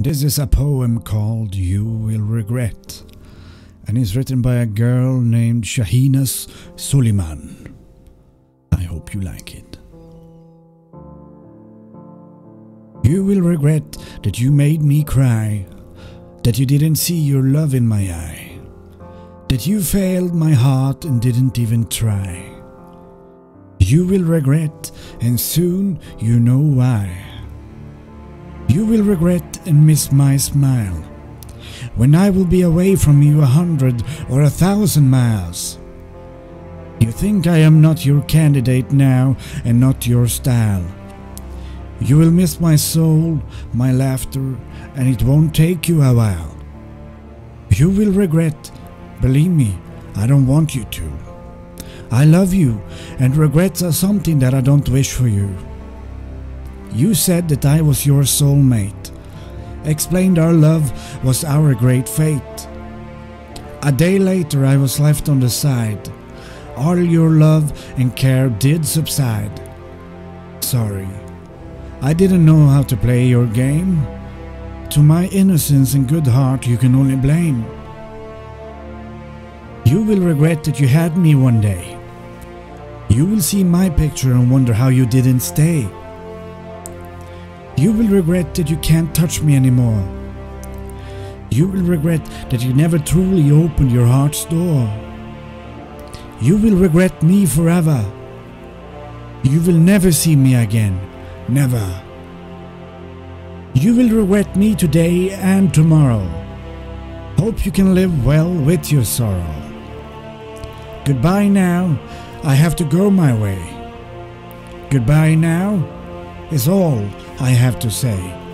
This is a poem called You Will Regret and is written by a girl named Shahinaz Soliman. I hope you like it. You will regret that you made me cry, that you didn't see your love in my eye, that you failed my heart and didn't even try. You will regret, and soon you know why. You will regret and miss my smile when I will be away from you a hundred or a thousand miles. You think I am not your candidate now and not your style. You will miss my soul, my laughter, and it won't take you a while. You will regret, believe me, I don't want you to. I love you, and regrets are something that I don't wish for you. You said that I was your soulmate, explained our love was our great fate. A day later, I was left on the side. All your love and care did subside. Sorry, I didn't know how to play your game. To my innocence and good heart, you can only blame. You will regret that you had me one day. You will see my picture and wonder how you didn't stay. You will regret that you can't touch me anymore. You will regret that you never truly opened your heart's door. You will regret me forever. You will never see me again. Never. You will regret me today and tomorrow. Hope you can live well with your sorrow. Goodbye now. I have to go my way. Goodbye now is all I have to say.